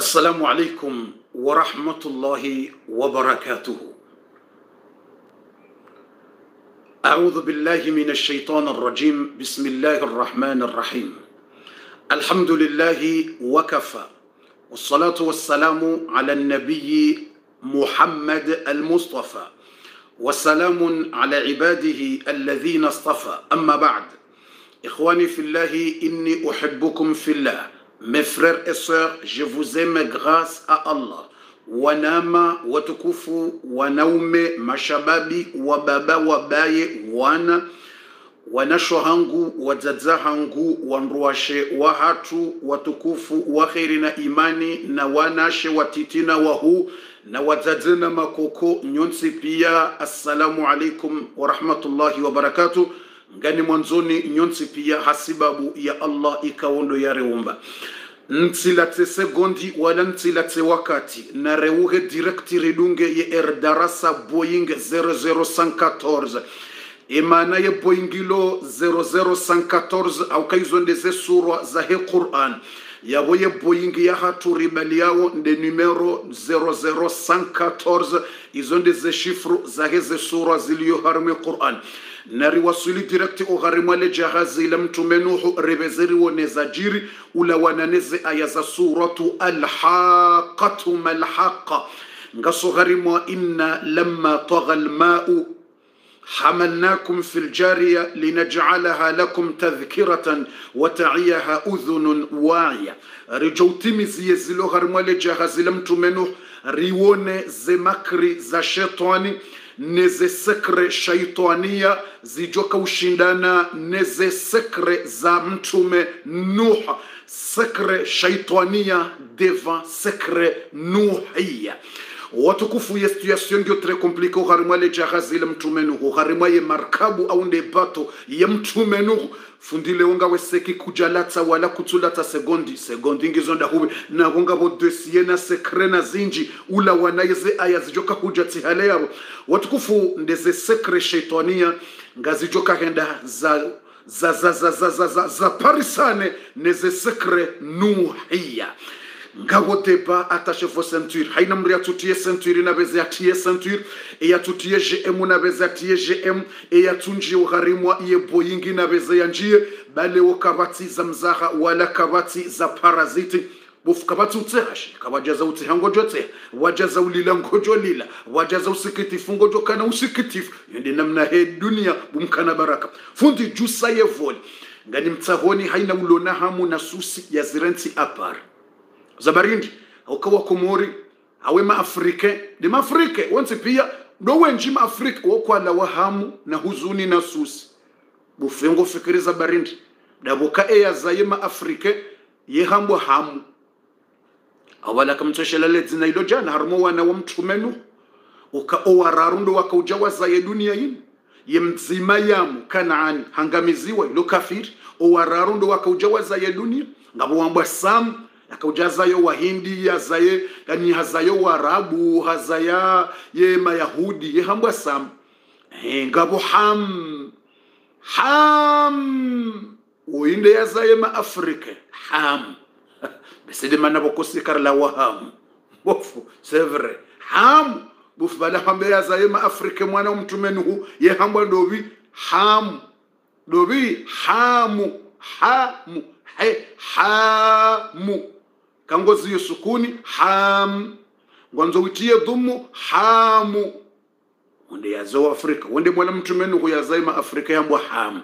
السلام عليكم ورحمة الله وبركاته. أعوذ بالله من الشيطان الرجيم. بسم الله الرحمن الرحيم. الحمد لله وكفى والصلاة والسلام على النبي محمد المصطفى وسلام على عباده الذين اصطفى. أما بعد إخواني في الله إني أحبكم في الله. Mes frères et sœurs, je vous aime grâce à Allah. Wanama watukufu, wanaume, mashababi, wababa, wabaye, wana wanasho hangu wadzadza hangu wanruashe wahatu watukufu waheri na imani na wanashe watitina wahu na wadzadze na makoko nyonsi pia assalamu alaikum warahmatullahi wabarakatuh ngani mwanzoni nyonsi pia hasibabu ya allah ikawondo yareumba ntsilatse segondi wala ntsilatse wakati. Na reuhe direkti ridunge ye er darasa boeing 00114 imana ye boingilo 00114 au kaizondeze surwa za he quran. Yabo ye boeing ya hatu ribali yawo nde numero 00114 izo ndeze shifru za heze surwa ziliyo harume quran nari wasuli direkti ogharimwale jahazi la mtume nuhu rebezeriwoneza jiri ula wananeze aya za suratu alhaqatu malhaqa ngasogharimwa inna lamma tagha almau حملناكم في الجارية لنجعلها لكم تذكرة وتعيها أذن واعية رجوتمي زي زلو هرمالي جهاز لم تمنو ريوني زمكري shetani neze sekre shaitania zijoka ushindana neze sekre za mtume nuha sekre shaitania deva sekre nuhia watukufu ye situation ndio tre complique uharimwa le jahazi le mtume nuhu uharimwa ye markabu au nde bato ye mtume nuhu fundile unga weseki kujalatsa wala kutulata segondi segondi ngizonda huwe na unga bo dossier na sekre na zinji ula wanaize aya zijoka yabo watukufu ndeze sekre shaitania ngazijoka henda za za za za za za, za, za parisane neze sekre nuhia ngabo deba attache vos ceintures haina mri atutie ceinture inaveze atie ceinture. Eyatutie gm nabeze atie gm eyatunjie ugharimwa iye boyingi inaveze yanjie balewo kabati za mzaha wala kavatsi za paraziti. Bofu kabati utsehashi kawajaza utsiha ngojo tseha wajaza ulila ngojo lila wajaza usikitifu ngojo kana usikitifu. Yende namna he dunia bumkana baraka. Fundi jusa yevoli ngani mtsahoni haina ulona hamu na susi ya zirenti apar zabarindi ukawa komori awe maafrike ni maafrike wonse pia ndo wenji maafrike wokwala wahamu na huzuni na susi. Bufengo fikiri zabarindi dabuka eya zaye maafrike yehambwa hamu. Awala kamtoshelele dzina ilo jana harumo wana wa mtumenu uka owararu ndo wakauja wazaye dunia yino ye mzima yamu kanaani hangamiziwa ilo kafiri. Owararu ndo wakauja wazaye dunia. Ngabo wambwa samu akaujazayo wahindi yazaye yani hazayo warabu hazaya ye mayahudi ye hambwa sam. E, ngabo ham ham. Uinde yazaye maafrike ham. Besede mana bokosikar la ham. Bofu vrai ham. Bofu bala hambe yazaye maafrike mwana mtumenuhu ye hambwa ndobi ham. Ndobi hamu. Hamu. He hamu kangozi sukuni ham. Ngwanzo witie dhumu hamu wende yazo afrika. Wende mwana mtumenu kuyazaima afrika yambwa ham.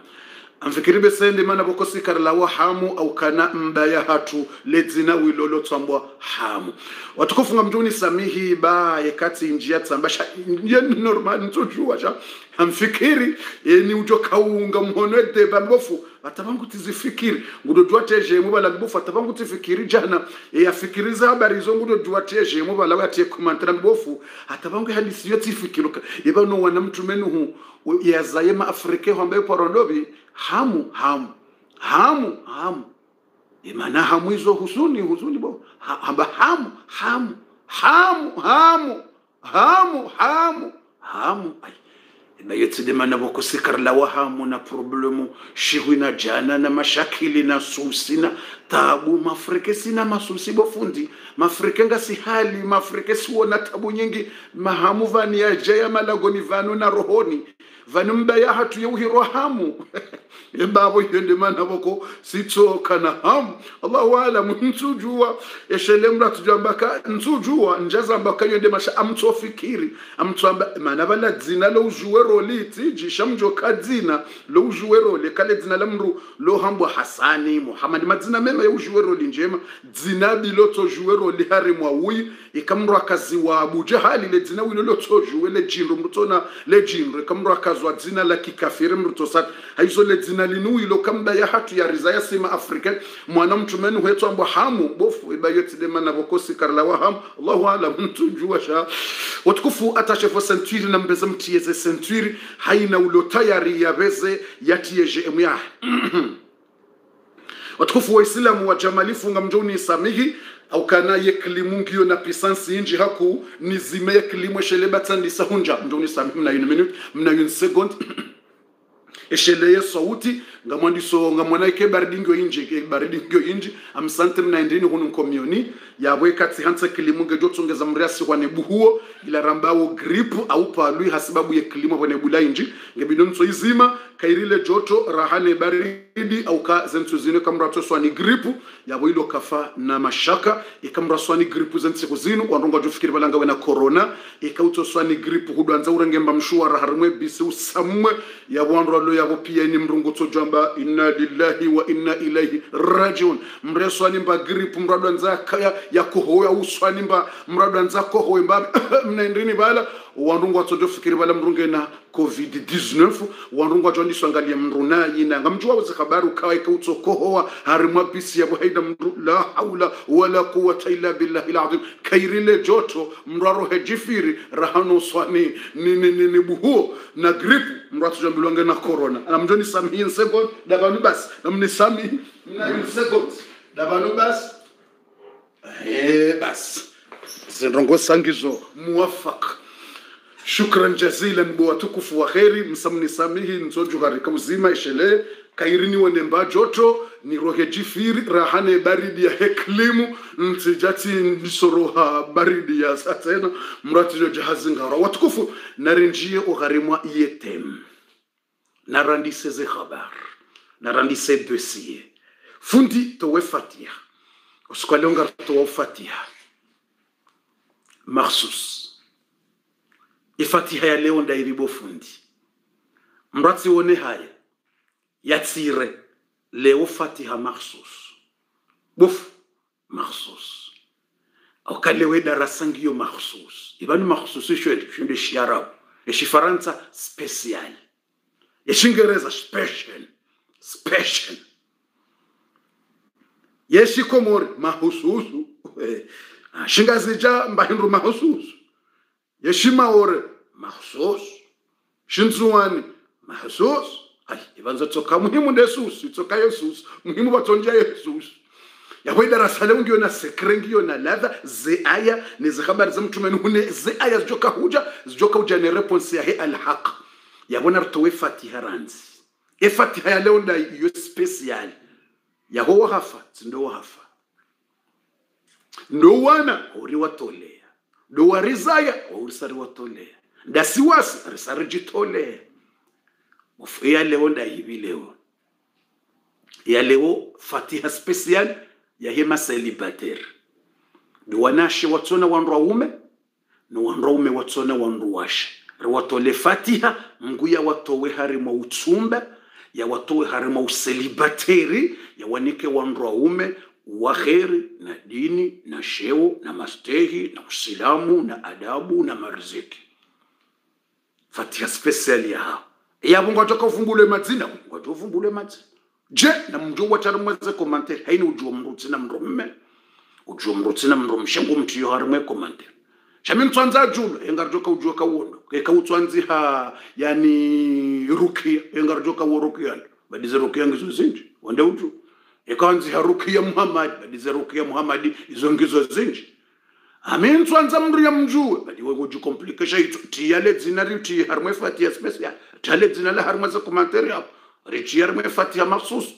Amfikiri besende mana bokosikara lawa hamu au kana mbaya hatu ledzina wilolo tsambwa hamu watukufunga mtuni samihi ba yekati njia tsambasha njia normal ntujuwa sha. Amfikiri yeni ujo kaunga mhono edeba mbofu atabangu tizifikiri. Ngudo dwateje mu bala mbofu atabangu tifikiri jana. Yafikiriza habari zo ngudo dwateje mu bala watie komantara mbofu. Atabangu hadisi yo tifikiruka. Yeba no wana mtumenu hu yazayema afrike hambe porondobi hamu hamu hamu hamu. Imana hamu hizo huzuni huzuni bo hamba hamu hamu hamu hamu hamu hamu hamu ai bayetsidema bokusikar la wahamu na problemu shihwi na jana na mashakili na susi na tabu. Mafrike sina masusi bofundi mafrike nga si hali mafrike siwona tabu nyingi. Mahamu vani ya jaya malagoni vanu na rohoni vanu mbaya hatu yeuhirwa hamu. Embavo yende mana voko sitsoka na hamu. Allahu alamu ntujua eshelemra tujambaka jambaka njazambaka njaza mbaka yende masha amtso fikiri amtso amba mana vala dzina lo ujuwe roli tiji shamjo kadzina lo ujuwe roli. Kale dzina la mru lo hambo hasani muhammad. Madzina mema ya ujuwe roli njema. Dzina bilo to roli hari mwa ui ikamru akazi wa jahali le dzina wilo lo to le jinru. Mrutona le jinru. Ikamru akazwa dzina la kikafiri mrutosat. Haizo le dzina linuilo kamba ya hatu ya riza ya sima afrika. Mwana mtumeni wetu ambo hamu bofu ibayeti dema na vokosi karla wa hamu. Allahu ala mtu jua sha. Watukufu atashefo sentwiri na mbeza mtiyeze sentwiri haina ulo tayari ya beze yatiyeje emya watukufu waislamu wa jamalifu nga mjoni samihi au kana ye kilimu ngio na pisansi inji haku nizime ye kilimu eshele batandisa hunja mjoni nisa mna yun minute mna yun second. Eshele ye sauti ngamwandiso ngamwanaike baridi ngyo inji baridi ngyo inji amsante mnaendini hunu komioni yabwe kati hansa kilimu ngejo tungeza mriasi wane buhuo. Ila rambawo grip au palui hasibabu ye kilimo wane bula inji ngebidon so izima kairile joto rahane baridi au ka zentu zine kamra to swani grip. Yabo ilo kafa na mashaka. Ikamra swani grip zentu kuzinu wandonga jufikiri balanga wena corona. Ikauto swani grip hudwanza urengemba mshuwa raharimwe bisi usamwe yabo wandro lo yabo pia ni mrungu to jamba inna lillahi wa inna ilaihi rajiun. Mreswanimba grip mradwanza kaya ya kuhoya uswani mba mradwanza kohoya mba mnaendini bala wandungu watsojo fikiri mrunge na covid-19. Wandungu wajo ndiswangalia mruna yina. Ngamjua wazi habari ukawaika utsokohowa hari bisi yabo haina mru. La haula wala quwata illa billahi alazim. Kairile joto mraro hejifiri rahano swani ni ni ni, ni buhuo. Na grip mratu jambilwange na corona. Namjoni nisamihi second dabanu bas. Namni samihi davanu basi eh bas. Zindongo sangizo. Muwafaka shukran jazilan bo watukufu wa kheri msamnisamihi nzojuharika uzima ishele. Kairini wenemba joto ni rohe jifiri rahane baridi ya heklimu. Ntijati nisoroha baridi ya satena. Mratijo jahazi ngara. Watukufu narinjie ugharimwa yetem. Narandise ze khabar. Narandise dosie. Fundi towe fatiha usikwalionga towe fatiha mahsus ifatiha ya leo ndairibo fundi mratsi wone haya yatsire leo fatiha mahsus buf mahsus au kalewe darasa ngiyo mahsus ibani mahsus ishwe shinde shiarabu. Eshifaransa special. Eshingereza special. Special. Yeshikomori mahususu. Shingazija mbahindu mahususu yeshimaore mahsus. Shinzuwani mahsus. Ai ivanza tsoka muhimu ndesus tsoka yesus. Muhimu batonja yesus. Yawe darasa leo ngiyo na sekre ngiyo na ladha zeaya nezikhabari zemtumeni hune zeaya zijoka huja zijoka huja ne response yahe alhaq. Yabona ritowe fatiha ranzi. Efatiha ya leo nda yo special. Yaho wahafa zindo wahafa ndo wana uri watolea ndo warizaya waurisari watolea ndasiwasi risari jitolea mufu ya yalewo leo. Ya leo fatiha special ya hema celibatere ndo wanashe watsona wandu waume no wandu waume watsona wandu washe riwatole fatiha nguya watowe harimo utsumbe ya watowe harimo uselibateri ya wanike wandu waume wa kheri na dini na sheo na mastehi na usilamu na adabu na mariziki. Fatia special ya hao. Atoka ngwatoka mazina mungu atoka ufungule mazina je na mungu watari mweze komantere haini ujua mruti na mrumme mme ujua mruti na mrumme mshengu mtu yo harimwe komantere shami mtswanza julo engarjoka ujua kawondo keka utswanzi ha yani rukia engarjoka wo rukia. Badize rukia ngizo zinji wande uju ekanzi ha rukia muhammad badize rukia muhammad izo ngizo zinji amintswanza mndu ya mjue. Badiwe kujikomplikesha ito tiyale dzina riti harimwe fatiha special tale dzina la harimwe za komantere hapo riti harimwe fatiha maksusu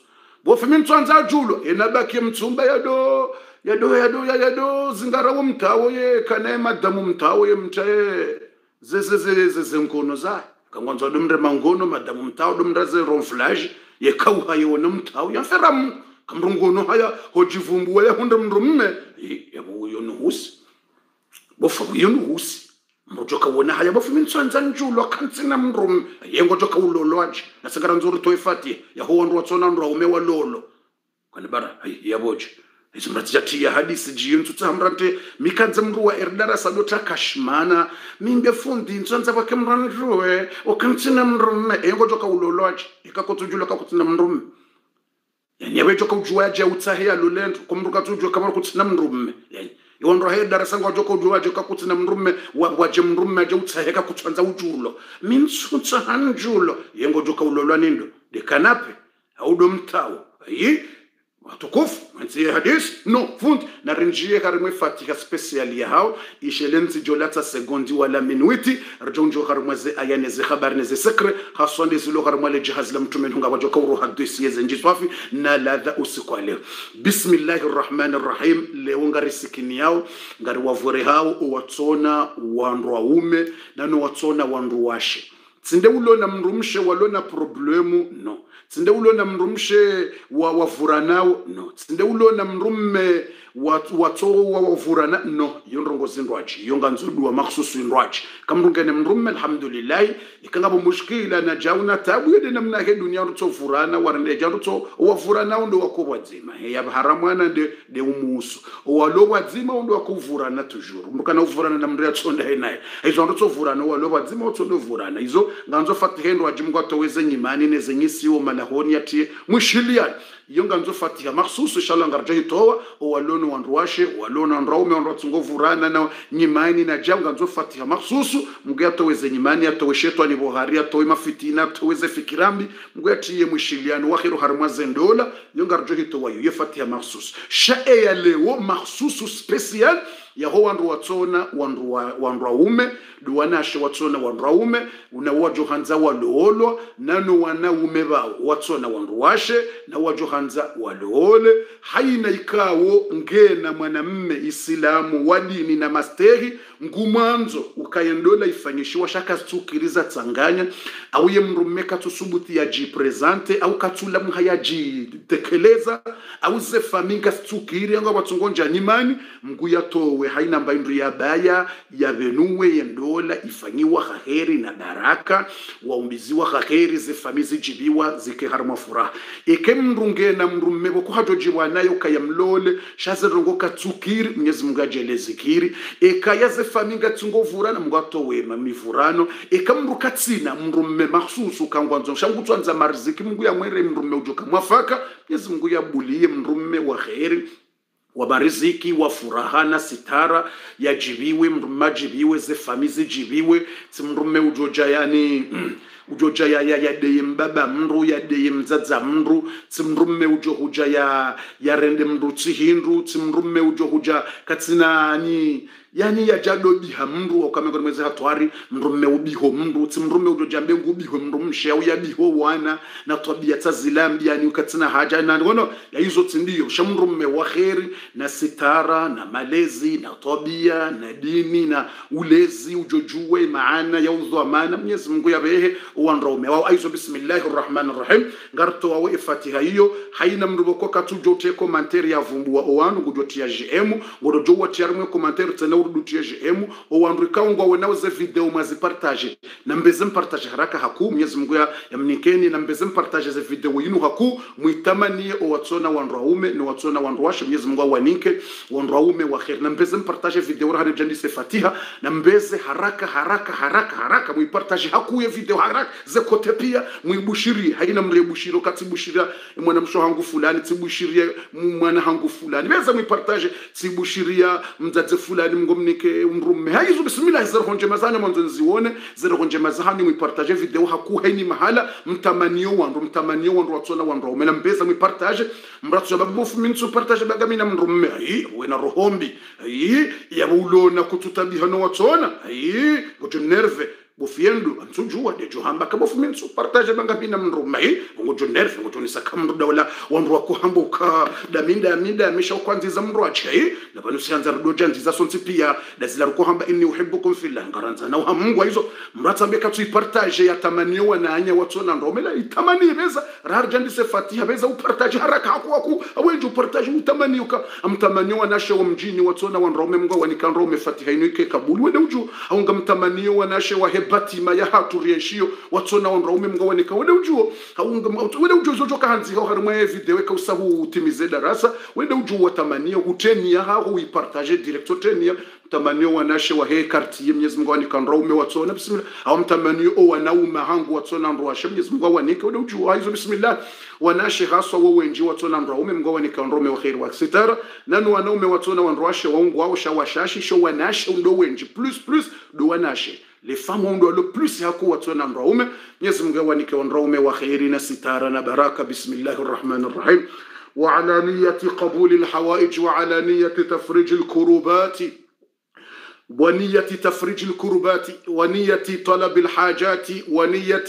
bofe mintswanza ajulo enabaki mtsumba yado yado yado yado zingarawo mtawo ye kana madamu mtawo ye mtaye zezezezenkono za. Kangwanza domre mangono madamu mtawo domre ze ronflage ye kauha yona mtawo yaferamu kamrungono haya hojivumbuwa ya hunde mndu mme. Yabo uyo nuhusi bofa yono husi. Mrojoka wona haya bofa mintswanza njulo kantsina mndu yengo joka ulolwaje nasakara nzuri toifati ya huwa ndo watsona ndo ume wa lolo. Kana bara yaboje izimratijatiya hadisi jiyo ntutsamrate mikadze mndu wa erdara sadota kashmana. Minge fundi ntswanza vake mranruwe okantsina mndumme yengo joka ulolwaji ikakotujula kakutsina mndumme yani yawe joka ujuwaje utsahe ya lulendo. Kumndu katujwa kamar kutsina mrumme. Yani iwondro he darasa ngo joko ujuwaje kakutsina mrumme. Waje mndumme aje utsahe kakutswanza ujulo. Mintsutsa hanjulo yengo joka ulolwa nindo. Dekanape. Audo mtawo yi watukufu mwenzie hadisi no fundi. Na rinjie karimwe fatiha special ya hao ishelenzi jolata segondi wala minuiti. Rjonjo karimwe ze ayane ze habari ne ze sekre. Haswande zilo karimwe le jihaz la mtume hunga wajo kauro hadisi ye zenji swafi. Na ladha usiku leo. Bismillahir rahmanir rahim leo ngari sikini yao ngari wavore hao watsona wandu waume nano watsona wandu washe tsinde ulona mrumshe walona problemu no tsinde ulona mrumshe wa wavura nawo no. Tsinde mndu mrumme watso wavurana no iyo ndongozi ndwachi iyo nganzudua makhususu indwachi kamrungene mrumme alhamdulillahi ikangabo mushkila na jauna tabu yede namna he dunia rutso vurana warende jarutso wavurana undo wakobwa dzima he ya haramwana de umusu walo wadzima ndo wakuvurana toujours mukana uvurana na mndu yatsonda he naye izo rutso vurana walobwa dzima utsondo vurana izo nganzo fatihe ndo ajimgwa toweze nyimani nezenyisiwo malahoni yati mwishiliani iyo nganzo fatiha maksusu inshallah ngarja hitowa walono wanruashe walono walona wandu aume vurana na nyimani na jam nganzo fatiha makhususu mngu yatoweze nyimani atowe shetani bohari atowe mafitina atoweze fikirambi. Mngu yatiye mwishiliano wakhiru harimwa zendola. Iyo hitowa yu iyo fatiha maksusu shae ya leo makhususu special yaho wandu watsona wandu wa, wandu duwanashe watsona wandu waume una wajohanza waloolwa nano wanaume bawo watsona wandu washe na wajohanza waloole haina ikawo ngena mwanamme isilamu wadini na mastehi ngumwanzo ukayendola ifanyishiwa shaka tsukiriza tsanganya auye mrume katsusubuti yajipresente au katsula mha yajitekeleza au zefaminga tsukiri anga watsungonja nimani mgu yatowe haina mbaindu ya baya yavenuwe yendola ifanyiwa haheri na daraka waumbiziwa haheri zifami zijibiwa zikeharumwa furaha. Ike mrungena mrume boko hatojiwa nayo kaya kayamlole shazirongo katsukiri mnyezi mungu ajele zikiri ekaya zefaminga tsungovurana mungu atowema mivurano eka mndu katsina mrume mahsusu kangwanzo shangutswanza mariziki mungu yamwere mrume ujoka mwafaka mnyezi mungu yabulie mrume wa heri wa mariziki wa furaha na sitara yajibiwe mrumajibiwe zefamizi zefami zijibiwe tsimrume ujoja yani ujoja ya ya yadeye mbaba mndu yadeye mdzadza mndu tsimrume ujo huja ya yarende mndu tsihindu tsimrume ujo huja katsinani. Yani yajadobiha mndu kwa mwezi hatwari mrume ubiho mndu tsimrume ujo jambe ngubiho mndu mshe au yabiho wana na tabia tsazilambi yani ukatsina haja na ngono ya hizo tsindio shamrume wa kheri na sitara na malezi na tabia na dini na ulezi ujojue maana ya udhamana Mwenyezi Mungu yabehe uwanraume wao aizo bismillahi rahmanir rahim. Ngarto wawe ifatiha hiyo. Haina mruboko katujote komanteri ya vumbua owanu gujotia gm jowa watiarmwe komanteri tena urudutia gm owandu ikaungwa wenaweze video mazipartage na mbeze mpartage haraka haku Mwenyezi Mungu ya mnikeni na mbeze mpartage ze video yinu haku. Mwitamanie owatsona wandu waume na watsona wandu washe Mwenyezi Mungu awanike. Wandu waume wa khair na mbeze mpartage video rahani jandise fatiha. Na mbeze haraka haraka haraka haraka mwipartage haku ya video haraka zekote pia mwibushirie haina mlebushire katibushiria mwana msho hangu fulani tibushirie mwana hangu fulani. Beza mwipartage tibushiria mdzadze fulani mngomnike mrume haizo bismillah zerho njema zane mwanzo nzione zerho njema zahani mwipartage video hakuheni mahala mtamanio wandu mtamanio wandu watsona wandu umela mbeza mwipartage mratu jababu mufu minsu partage bagamina mrume hii wena rohombi. Hii ya ulona kututabiha no watsona ai gojo nerve bofiendu ansujua de johamba ka bofu minsu partage banga bina mnru mai ngo jo nerf ngo jo ni sakamruda dawla wandu wakuhamba uka da minda minda misha kwanziza mnru achai na banu sianza rudo janziza sonsi pia da zila rukuhamba inni uhibbukum fillah ngaranza na uhamungwa hizo. Mratsambe katsu partage ya tamaniyo na anya watu na ndomela itamani beza rarjandise fatiha beza upartage haraka haku haku awenji upartage utamani uka. Amtamanio wanashe wa mjini watu na wanrome mungu wanika nrome fatiha ino ike kabuli wende uju. Aunga mtamanio wanashe wa hebatima ya hatu rieshio watsona wa mraume mga wanika wende ujuo. Wende ujuo zojo kanzi ho harmwe video ka usahu utimize darasa. Wende ujuo watamanio utenia ha uipartage direct hutenia mtamanio wanashe wa he quartier mnyezi Mungu anika nrome watsona bismillah. Au mtamanio o wanaume hangu watsona nrwashe mnyezi Mungu wanika wende ujuo haizo bismillah. Wanashe haswa wo wenji watsona nraume mgowa ni kaondrome wa khairu wa sitara. Nanu wanaume watsona wanrwashe waungu wao shawashashi sho wanashe wenji. Plus plus do wanashe femmes undo le plus haku watsona nraume Mwenyezi Mungu awanike nraume wa khairi na sitara na baraka bismillahir rahmanir rahim وعلى نية قبول الحوائج نية تفريج الكروبات ونية تفريج الكربات ونية طلب الحاجات ونية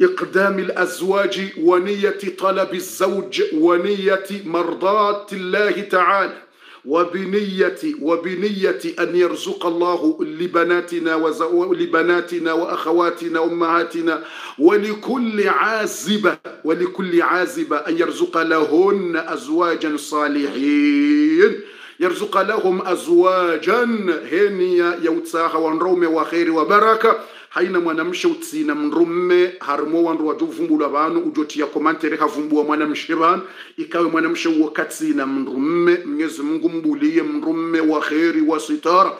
إقدام الأزواج ونية طلب الزوج ونية مرضاة الله تعالى وبنية وبنية أن يرزق الله لبناتنا وزو... لبناتنا وأخواتنا أمهاتنا ولكل عازبة ولكل عازبة أن يرزق لهن أزواجا صالحين. يرزق لهم أزواجا. هنيا يوتساها ونروم وخير وبركة. Haina mwanamshe utsina mrume harimo wandu wajovumbulwa vanu ujotia komantere havumbua mwanamshe vanu. Ikawe mwanamshe uwo katsina mrume mnyezi mungu mbulie mrume wa kheri wa sitara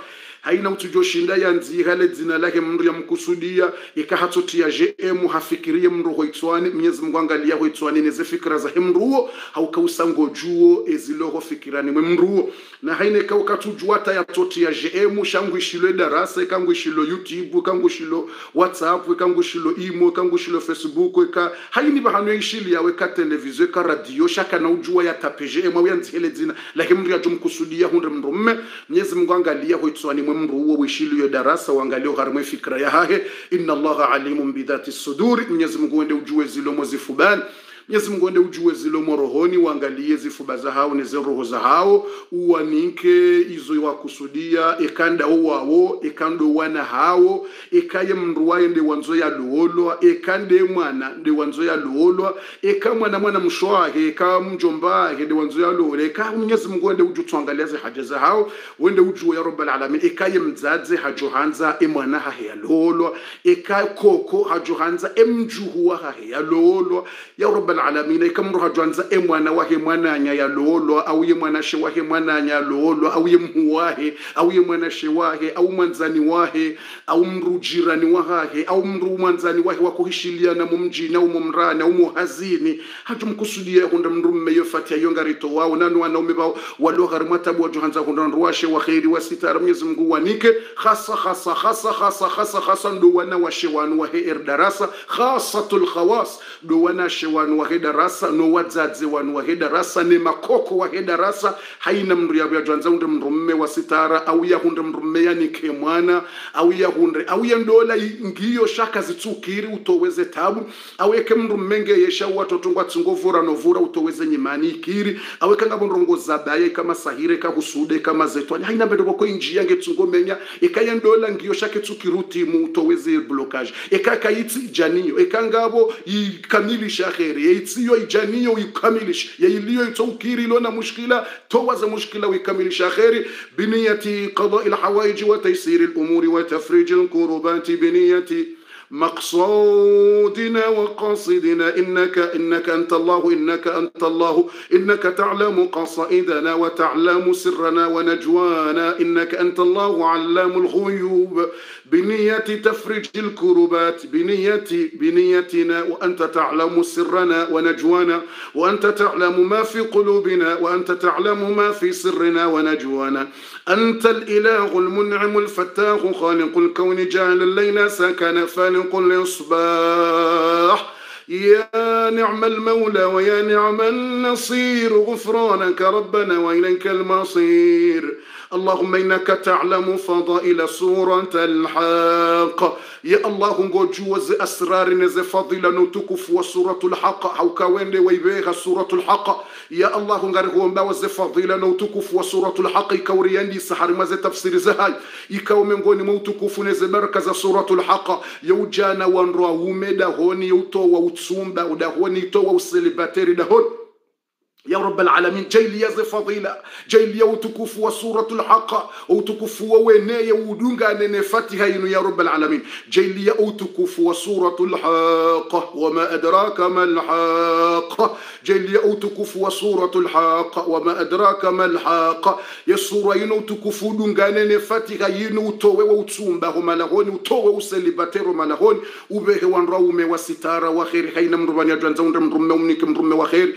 haina utujoshinda yanziha le dzina lake mndu yamkusudia ikahatsotia jemu hafikirie mndu hoitswani mnyezi mungu angalia hoitswani neze fikira za hemnduo haukausango juo eziloho fikirani mwe mruo na haina ikaukatujua ta yatsotia jemu shangwishilo darasa ikangwishilo youtube ikangwishilo whatsapp ikangwishilo imo ikangwishilo facebook ika haini bahano ishili yawe ka televizio ka radio shaka na ujua ya tape jemu au yanzihele dzina. Lake mndu yajumkusudia hunde mndu mme mnyezi mungu angalia hoitswani mwe huo uishili wishiliyo darasa uangalio gharimwe fikra ya hahe. Inna allaha alimun bidhati suduri mwenyezi mungu wende ujue zilomo zifubani Mwenyezi Mungu ende ujue zilomo rohoni, uangalie zifuba za hao neze roho za hao, uwanike izo wakusudia ekanda owawo ekando wana hao ekaye mndu waye ndi wanzo ya luolwa ekande mwana ndi wanzo ya luolwa eka mwana mwana mshwahe eka mjombahe ndi wanzo ya luolwa eka Mwenyezi Mungu ende uju tuangalia zi haja za hao wende ujue ya rabbal alamin ekaye mzadze hajohanza emwana hahe ya luolwa eka koko hajohanza emjuhu hahe ya luolwa ya rabbal alamin ikamru hajwanza e mwana wahe mwananya ya lolo au ye mwanashe wahe mwananya ya lolo au ye mhu wahe au ye mwanashe wahe au mwanzani wahe au mru jirani wahahe au mru mwanzani wahe wakuhishiliana mumjini au mumrani au muhazini. Hatumkusudia hunda mru mmeyo fatia yongarito wao nanu wanaume bao waloghari mwatabu wajuhanza hunda nruwashe wa wasitara wa sitara mwenyezi mungu wanike hasa hasa hasa hasa hasa hasa ndo wana washe wanu wahe er darasa khasatul khawas ndo wana she wanu wahe darasa no wadzadze wanu wahe darasa ne makoko wahe darasa. Haina mndu yabu yajwanza hunde mndu mme wa sitara au ya hunde mndu mme yanike mwana au ya hunde au ya ndola ngiyo shaka zitsukiri utoweze tabu. Au yeke mndu mmenge yesha watoto ngwa tsingovura novura utoweze nyimani ikiri. Kama sahire ka husude kama zetwa haina mbendo boko injia ngetsungomenya ikaya ndola ngiyo shaka tsukiruti mu utoweze blocage ekaka itsi janiyo. Ekangabo ikamilisha khairi يتسيو يجانيه ويكملش يليو يتوكيري لنا مشكلة توز مشكلة ويكملش آخر بنية قضاء الحوائج وتيسير الأمور وتفريج الكربات بنية مقصودنا وقاصدنا إنك إنك أنت الله إنك أنت الله إنك تعلم قصائدنا وتعلم سرنا ونجوانا إنك أنت الله علام الغيوب بنية تفرج الكربات بنية بنيتنا وأنت تعلم سرنا ونجوانا وأنت تعلم ما في قلوبنا وأنت تعلم ما في سرنا ونجوانا. أنت الإله المنعم الفتاح خالق الكون جعل الليل سكن فالق الإصباح. يا نعم المولى ويا نعم النصير غفرانك ربنا وإليك المصير. اللهم إنك تعلم فضائل سورة الحق. يا الله جوز أسرار نز فضل نتكف وسورة الحق أو كوين ويبيها سورة الحق يا الله غره وز فضل نتكف وسورة الحق كوريان دي سحر مز تفسير زهاي يكو من غون موتكف نز مركز سورة الحق يوجانا وانروا ومدهوني يوتو ووتسومبا ودهوني يوتو وسلباتيري دهوني يا رب العالمين جاي لي زي فضيلة جاي لي وتكف وسورة الحق وتكف وينايا ودونغا نفتها يا رب العالمين. جاي لي وتكف وسورة الحق وما أدراك ما الحق. جاي لي وتكف وسورة الحق وما أدراك ما الحق. يا سورة ينو تكف دونغا نفتها ينو توي وتسومبا هما لهون وتوي وسليباتير هما لهون. وبه وانراومي وستارة وخير حين مربانيا جوانزون رمرمي ومنيك مرمي وخير.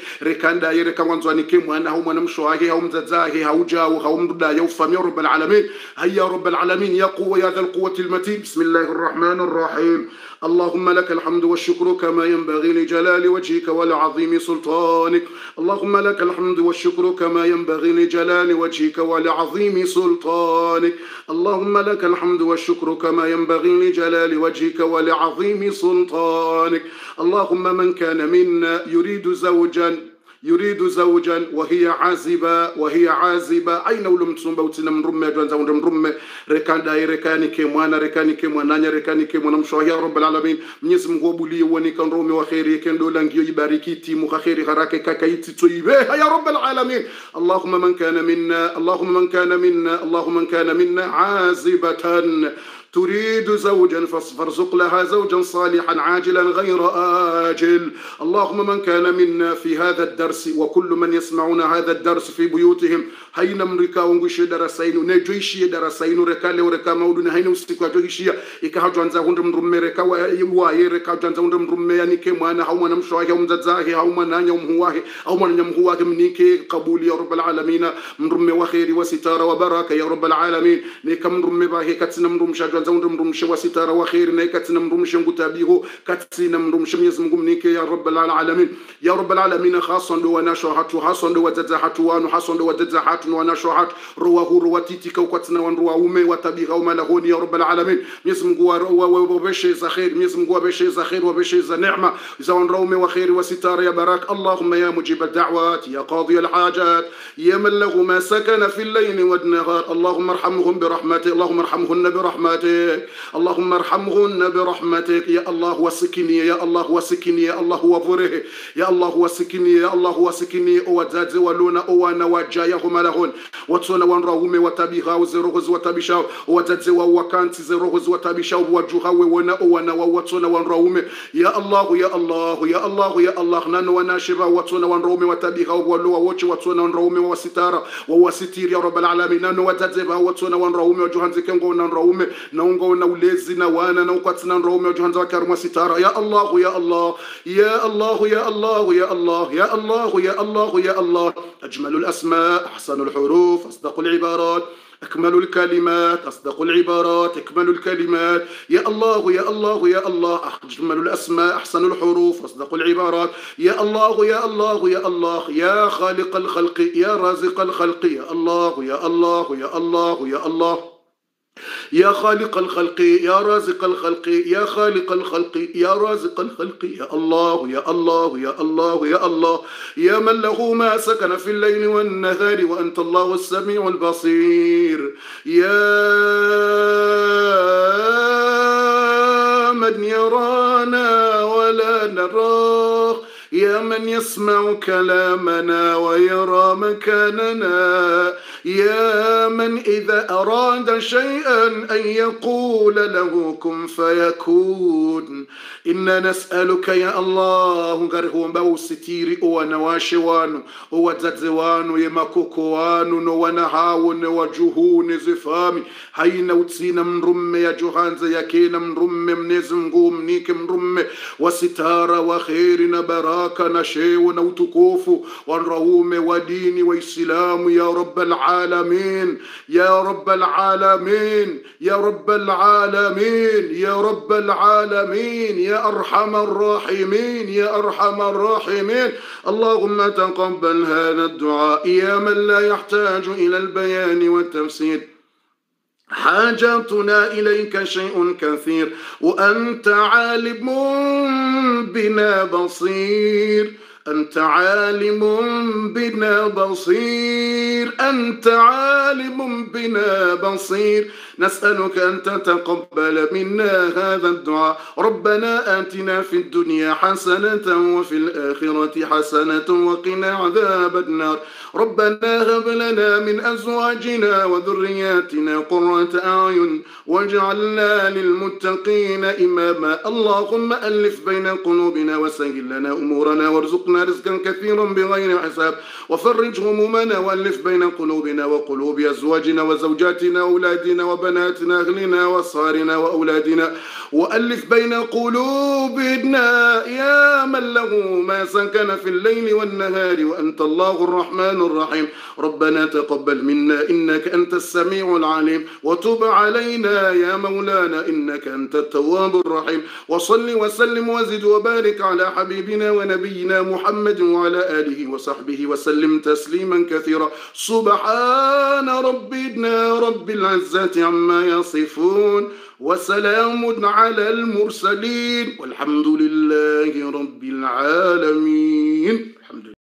كمان زواني كيم وأنا هم أنا مشوا هي هم زادزاهي هو جاو هم بدا يوفم يا رب العالمين هيا رب العالمين يا قوة يا ذا القوة المتين بسم الله الرحمن الرحيم اللهم لك الحمد والشكر كما ينبغي لجلال وجهك ولعظيم سلطانك اللهم لك الحمد والشكر كما ينبغي لجلال وجهك ولعظيم سلطانك اللهم لك الحمد والشكر كما ينبغي لجلال وجهك ولعظيم سلطانك اللهم من كان منا يريد زوجا يريد زوجا وهي عازبة وهي عازبة. أين ولم تسمى وتنا من رمى جوان زون من رمى ركان داي ركاني كموانا ركاني كموانا ركاني كموانا مشوا يا رب العالمين. ميز مغوبولي وني كان رومي وخيري. كان دولانجيو يباركي تي مخيري خراكي كاكايتي تويبه يا رب العالمين. اللهم من كان منا اللهم من كان منا اللهم من كان منا عازبة. تريد زوجا فارزق لها زوجا صالحا عاجلا غير آجل. اللهم من كان منا في هذا الدرس وكل من يسمعون هذا الدرس في بيوتهم هين أمريكا ونغشي درسين ونجويشي درسين ركا لوركا مولونا هين مستقوى جويشي إكا هجوان زاهون رم رمي ركا وواهي ركا هجوان زاهون رم رمي يعني كمانا هوا نمشوهي هوا مزدزاهي هوا نانيا ومهواهي هوا نانيا مهواهي منيكي قبول يا رب العالمين. من رمي وخير وستار وبركة يا رب العالمين. نيكا من رمي باهي كتسنا من رمشا جوان تون مرومش وستار وخير نيكت نمرومش قتابيه كتسين مرومش ميز مقمنيك يا رب العالمين يا رب العالمين خاصا لو أنا شوحت حاصا لو تزاحت وانو حاصا لو تزاحت وأنا شوحت رواه رواتيتك وكتنا ونروا ومي وتابيه وما لهون يا رب العالمين ميز مقوا وبشي زخير يزم قوا بشي زخير وبشي زنعمة زون رومي وخير وستار يا براك اللهم يا مجيب الدعوات يا قاضي الحاجات يا من له ما سكن في الليل والنهار اللهم ارحمهم برحمته اللهم ارحمهن برحمته برحمتك اللهم ارحمهن برحمتك يا الله وسكني يا الله وسكني يا الله وفره يا الله وسكني يا الله وسكني وزاد ولونا وأنا وجايهم لهون وتصونا ونراهم وتبيها وزروغز وتبيشا وزاد وكانت زروغز وتبيشا وجوها وأنا وانا وتصونا ونراهم يا الله يا الله يا الله يا الله نان وناشبا وتصونا ونراهم وتبيها ولوا ووتش وتصونا ونراهم وستارا ووستير يا رب العالمين نان وزاد وتصونا ونراهم وجوهان زكنغو نراهم نونغو نوليزي نوانا نوقتنا نرومي وجهنزا كرمو ستارة يا الله يا الله يا الله يا الله يا الله يا الله يا الله يا الله أجمل الأسماء أحسن الحروف أصدق العبارات أكمل الكلمات أصدق العبارات أكمل الكلمات يا الله يا الله يا الله أجمل الأسماء أحسن الحروف أصدق العبارات يا الله يا الله يا الله يا خالق الخلق يا رازق الخلق يا الله يا الله يا الله يا الله, يا الله خالق الخلق يا رازق الخلق يا خالق الخلق يا رازق الخلق يا الله يا الله يا الله يا الله. يا من له ما سكن في الليل والنهار وأنت الله السميع البصير. يا من يرانا ولا نراه. يا من يسمع كلامنا ويرى مكاننا. يا من إذا أراد شيئا أن يقول له كن فيكون. إنا نسألك يا الله غره مبو ستير أو نواشوان أو تزوان يمكوكوان ونهاون وجهون زفام حين وتسين من رم يا جهانز يا كين من رم من زنقوم نيك من رم وستار وخير نبراك نشي ونوتكوف ونروم وديني وإسلام يا رب العالمين. العالمين. يا رب العالمين يا رب العالمين يا رب العالمين يا أرحم الراحمين يا أرحم الراحمين. اللهم تقبل هذا الدعاء يا من لا يحتاج إلى البيان والتفسير. حاجتنا إليك شيء كثير وأنت عالم بنا بصير. أنت عالم بنا بصير أنت عالم بنا بصير. نسألك أن تتقبل منا هذا الدعاء. ربنا آتنا في الدنيا حسنة وفي الآخرة حسنة وقنا عذاب النار. ربنا هب لنا من أزواجنا وذرياتنا قرة أعين واجعلنا للمتقين إماما. اللهم ألف بين قلوبنا وسهل لنا أمورنا وارزقنا رزقا كثيرا بغير حساب. وفرج همومنا وألف بين قلوبنا وقلوب أزواجنا وزوجاتنا وأولادنا وبناتنا أهلنا وصارنا وأولادنا وألف بين قلوبنا يا من له ما سكن في الليل والنهار وأنت الله الرحمن الرحيم. ربنا تقبل منا إنك أنت السميع العليم وتب علينا يا مولانا إنك أنت التواب الرحيم. وصل وسلم وزد وبارك على حبيبنا ونبينا محمد وعلى آله وصحبه وسلم تسليما كثيرا. سبحان ربنا رب العزة عما عما يصفون وسلام على المرسلين والحمد لله رب العالمين.